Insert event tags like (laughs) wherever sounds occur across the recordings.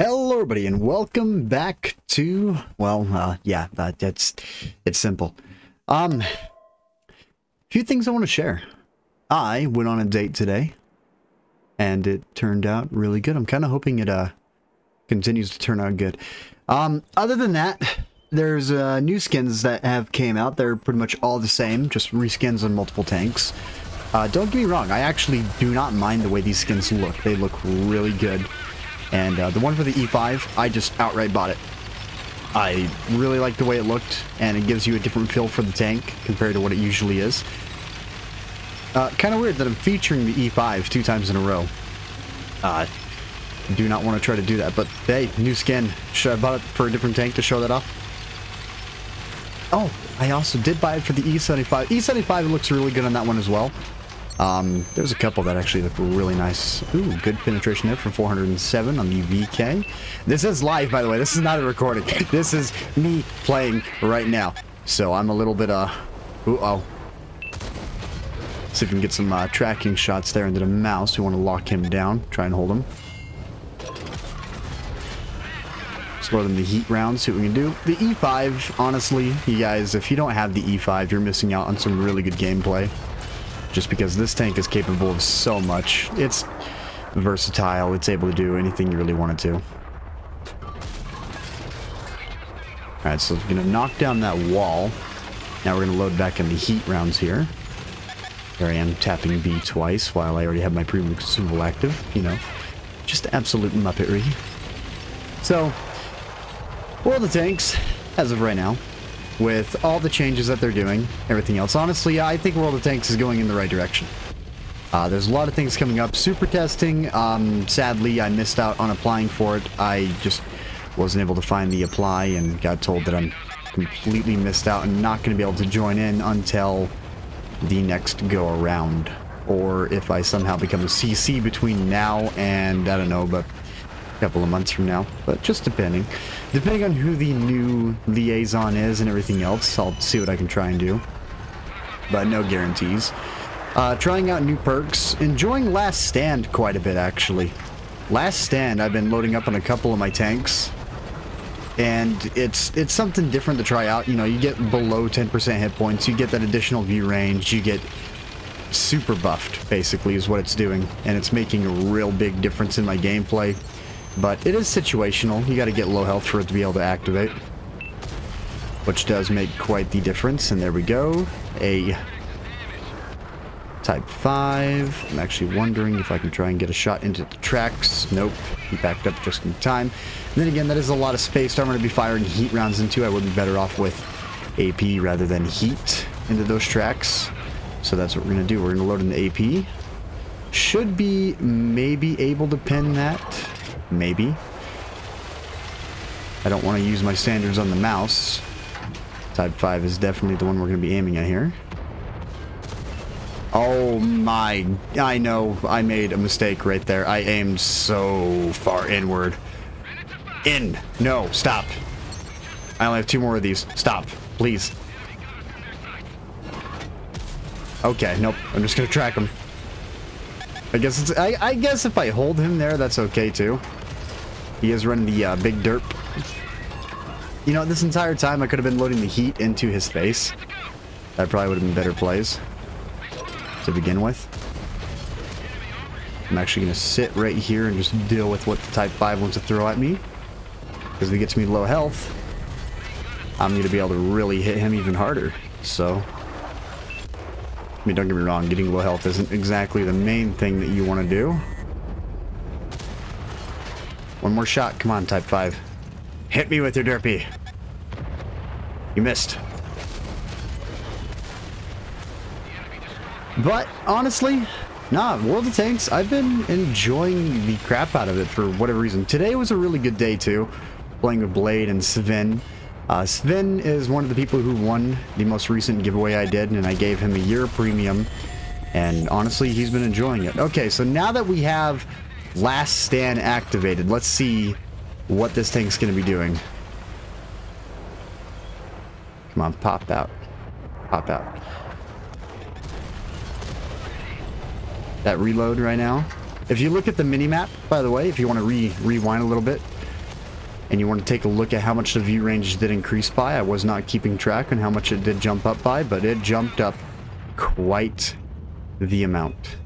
Hello, everybody, and welcome back to, well, uh, yeah, that, that's, it's simple. Um, a few things I want to share. I went on a date today, and it turned out really good. I'm kind of hoping it, uh, continues to turn out good. Um, other than that, there's, uh, new skins that have came out. They're pretty much all the same, just reskins on multiple tanks. Uh, don't get me wrong, I actually do not mind the way these skins look. They look really good. And uh, the one for the E5, I just outright bought it. I really like the way it looked, and it gives you a different feel for the tank compared to what it usually is. Uh, kind of weird that I'm featuring the E5 two times in a row. Uh, do not want to try to do that, but hey, new skin. Should I bought it for a different tank to show that off? Oh, I also did buy it for the E75. E75 looks really good on that one as well. Um, there's a couple that actually look really nice. Ooh, good penetration there from 407 on the VK. This is live, by the way. This is not a recording. (laughs) This is me playing right now. So I'm a little bit, uh, oh. See if we can get some uh, tracking shots there into the mouse. We want to lock him down, try and hold him. Explore them in the heat round, see what we can do. The E5, honestly, you guys, if you don't have the E5, you're missing out on some really good gameplay just because this tank is capable of so much. It's versatile. It's able to do anything you really want it to. Alright, so we're going to knock down that wall. Now we're going to load back in the heat rounds here. There I am tapping B twice while I already have my premium consumable active. You know, just absolute muppetry. So, World of Tanks, as of right now, with all the changes that they're doing, everything else. Honestly, I think World of Tanks is going in the right direction. Uh, there's a lot of things coming up. Super testing, um, sadly, I missed out on applying for it. I just wasn't able to find the apply and got told that I'm completely missed out and not going to be able to join in until the next go around. Or if I somehow become a CC between now and, I don't know, but couple of months from now, but just depending. Depending on who the new liaison is and everything else, I'll see what I can try and do. But no guarantees. Uh, trying out new perks. Enjoying Last Stand quite a bit, actually. Last Stand, I've been loading up on a couple of my tanks. And it's it's something different to try out. You know, you get below 10% hit points, you get that additional view range, you get super buffed, basically, is what it's doing. And it's making a real big difference in my gameplay. But it is situational. You got to get low health for it to be able to activate. Which does make quite the difference. And there we go. A Type 5. I'm actually wondering if I can try and get a shot into the tracks. Nope. He backed up just in time. And then again, that is a lot of space I'm going to be firing heat rounds into. I would be better off with AP rather than heat into those tracks. So that's what we're going to do. We're going to load the AP. Should be maybe able to pin that. Maybe. I don't want to use my standards on the mouse. Type 5 is definitely the one we're going to be aiming at here. Oh my... I know I made a mistake right there. I aimed so far inward. In. No, stop. I only have two more of these. Stop, please. Okay, nope. I'm just gonna track him. I guess. I, I guess if I hold him there, that's okay too. He is running the uh, big derp. You know, this entire time I could have been loading the heat into his face. That probably would have been better plays to begin with. I'm actually going to sit right here and just deal with what the Type 5 wants to throw at me. Because if he gets me low health, I'm going to be able to really hit him even harder. So, I mean, don't get me wrong, getting low health isn't exactly the main thing that you want to do. One more shot. Come on, Type 5. Hit me with your derpy. You missed. But, honestly, nah, World of Tanks, I've been enjoying the crap out of it for whatever reason. Today was a really good day, too. Playing with Blade and Sven. Uh, Sven is one of the people who won the most recent giveaway I did, and I gave him a year premium. And honestly, he's been enjoying it. Okay, so now that we have Last stand activated. Let's see what this tank's going to be doing. Come on, pop out. Pop out. That reload right now. If you look at the mini-map, by the way, if you want to re rewind a little bit, and you want to take a look at how much the view range did increase by, I was not keeping track on how much it did jump up by, but it jumped up quite the amount.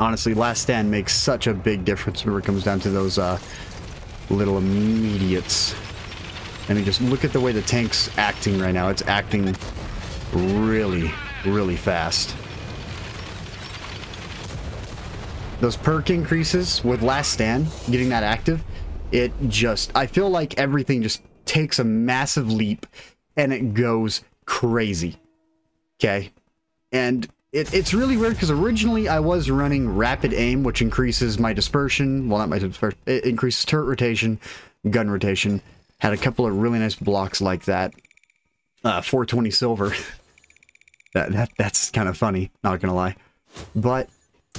Honestly, Last Stand makes such a big difference when it comes down to those uh, little immediates. I mean, just look at the way the tank's acting right now. It's acting really, really fast. Those perk increases with Last Stand, getting that active, it just, I feel like everything just takes a massive leap and it goes crazy. Okay? And it, it's really weird because originally I was running rapid aim, which increases my dispersion. Well, not my dispersion. It increases turret rotation, gun rotation. Had a couple of really nice blocks like that. Uh, 420 silver. (laughs) that, that That's kind of funny, not gonna lie. But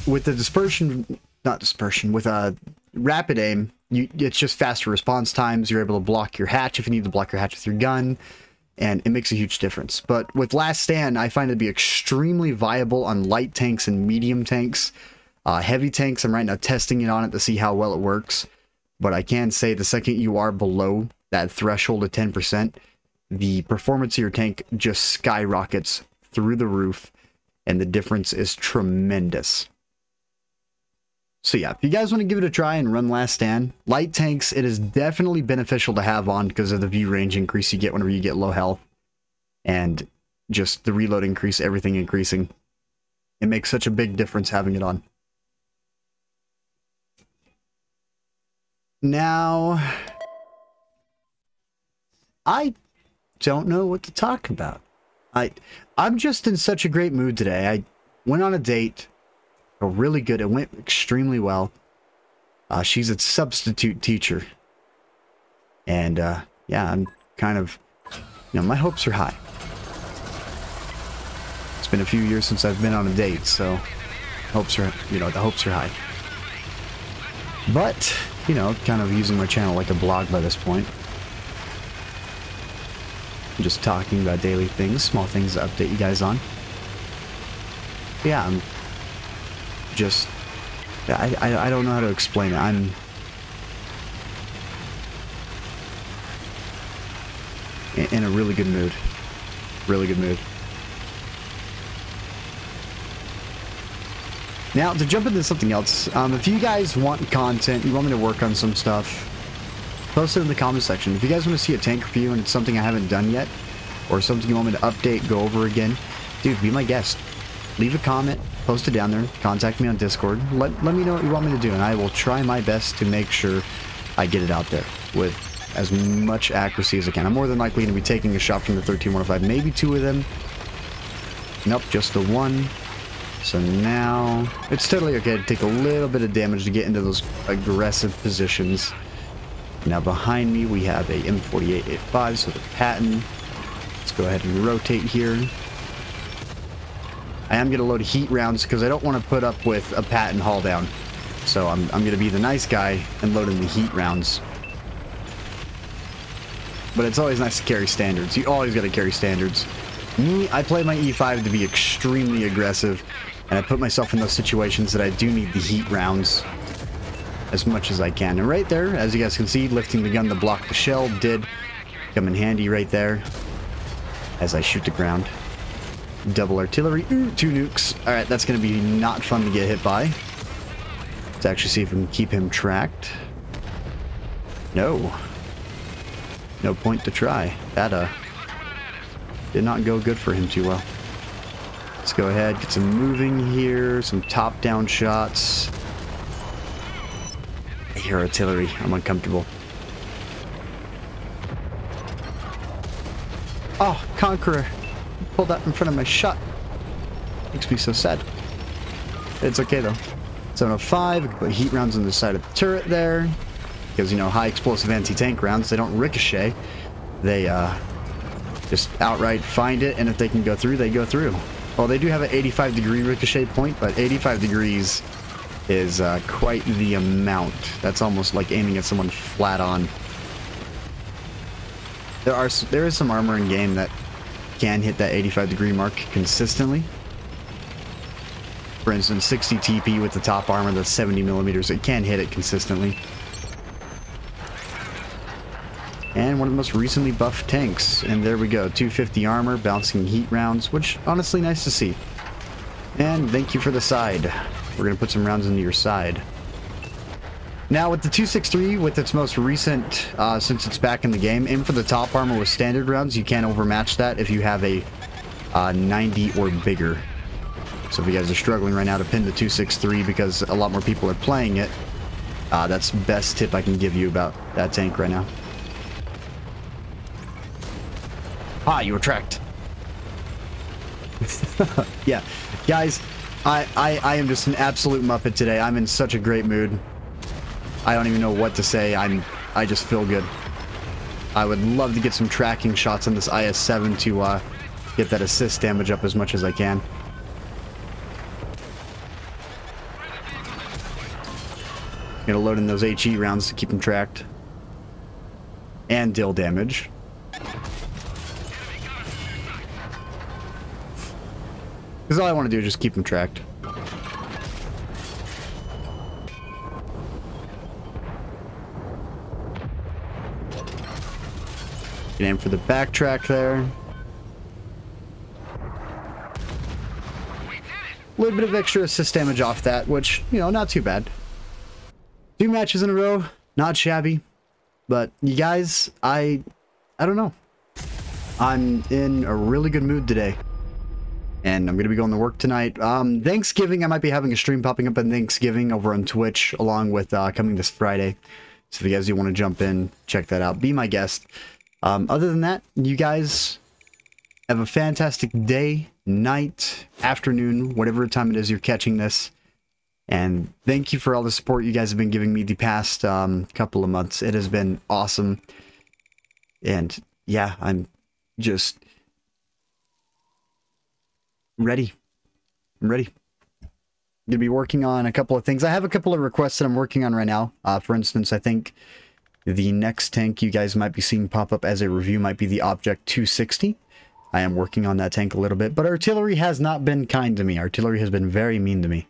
with the dispersion, not dispersion, with a uh, rapid aim, you, it's just faster response times. You're able to block your hatch if you need to block your hatch with your gun, and it makes a huge difference. But with Last Stand, I find it to be extremely viable on light tanks and medium tanks. Uh, heavy tanks, I'm right now testing it on it to see how well it works. But I can say the second you are below that threshold of 10%, the performance of your tank just skyrockets through the roof, and the difference is tremendous. So yeah, if you guys want to give it a try and run Last Stand, light tanks, it is definitely beneficial to have on because of the view range increase you get whenever you get low health. And just the reload increase, everything increasing. It makes such a big difference having it on. Now, I don't know what to talk about. I, I'm just in such a great mood today. I went on a date really good. It went extremely well. Uh, she's a substitute teacher. And, uh, yeah, I'm kind of, you know, my hopes are high. It's been a few years since I've been on a date, so hopes are, you know, the hopes are high. But, you know, kind of using my channel like a blog by this point. I'm just talking about daily things, small things to update you guys on. Yeah, I'm just I, I, I don't know how to explain it. I'm in a really good mood. Really good mood. Now, to jump into something else, um, if you guys want content, you want me to work on some stuff, post it in the comment section. If you guys want to see a tank review and it's something I haven't done yet, or something you want me to update, go over again, dude, be my guest leave a comment, post it down there, contact me on Discord. Let, let me know what you want me to do, and I will try my best to make sure I get it out there with as much accuracy as I can. I'm more than likely going to be taking a shot from the 13105, maybe two of them. Nope, just the one. So now, it's totally okay to take a little bit of damage to get into those aggressive positions. Now behind me we have a M48A5, so the Patton. Let's go ahead and rotate here. I am going to load heat rounds because I don't want to put up with a Patton hull down. So I'm, I'm going to be the nice guy and load in the heat rounds. But it's always nice to carry standards. You always got to carry standards. Me, I play my E5 to be extremely aggressive. And I put myself in those situations that I do need the heat rounds as much as I can. And right there, as you guys can see, lifting the gun to block the shell did come in handy right there as I shoot the ground. Double artillery. Ooh, two nukes. Alright, that's going to be not fun to get hit by. Let's actually see if we can keep him tracked. No. No point to try. That, uh, did not go good for him too well. Let's go ahead, get some moving here, some top-down shots. I hear artillery. I'm uncomfortable. Oh, Conqueror pulled that in front of my shot. Makes me so sad. It's okay though. 705, we can put heat rounds on the side of the turret there. Because, you know, high explosive anti-tank rounds, they don't ricochet. They, uh, just outright find it, and if they can go through, they go through. Well, they do have an 85 degree ricochet point, but 85 degrees is uh, quite the amount. That's almost like aiming at someone flat on. There are there is some armor in game that can hit that 85 degree mark consistently. For instance, 60 TP with the top armor that's 70 millimeters, it can hit it consistently. and one of the most recently buffed tanks. And there we go, 250 armor, bouncing heat rounds, which honestly nice to see. And thank you for the side. We're going to put some rounds into your side. Now with the 263, with its most recent, uh, since it's back in the game, aim for the top armor with standard rounds. You can't overmatch that if you have a uh, 90 or bigger. So if you guys are struggling right now to pin the 263 because a lot more people are playing it, uh, that's the best tip I can give you about that tank right now. Ah, you were tracked. (laughs) yeah, guys, I, I, I am just an absolute muppet today. I'm in such a great mood. I don't even know what to say. I'm, I just feel good. I would love to get some tracking shots on this IS-7 to uh, get that assist damage up as much as I can. Gonna load in those HE rounds to keep them tracked. And deal damage. Because all I want to do is just keep them tracked. Get aim for the backtrack there. A little bit of extra assist damage off that, which, you know, not too bad. Two matches in a row, not shabby. But you guys, I I don't know. I'm in a really good mood today. And I'm going to be going to work tonight. Um, Thanksgiving, I might be having a stream popping up on Thanksgiving over on Twitch, along with uh, coming this Friday. So if you guys do want to jump in, check that out. Be my guest. Um, other than that, you guys have a fantastic day, night, afternoon, whatever time it is you're catching this. And thank you for all the support you guys have been giving me the past um, couple of months. It has been awesome. And yeah, I'm just ready. I'm ready. I'm going to be working on a couple of things. I have a couple of requests that I'm working on right now. Uh, for instance, I think the next tank you guys might be seeing pop up as a review might be the Object 260. I am working on that tank a little bit, but artillery has not been kind to me. Artillery has been very mean to me.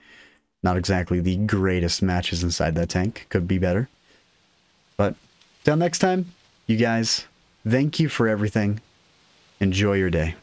Not exactly the greatest matches inside that tank. Could be better. But till next time, you guys, thank you for everything. Enjoy your day.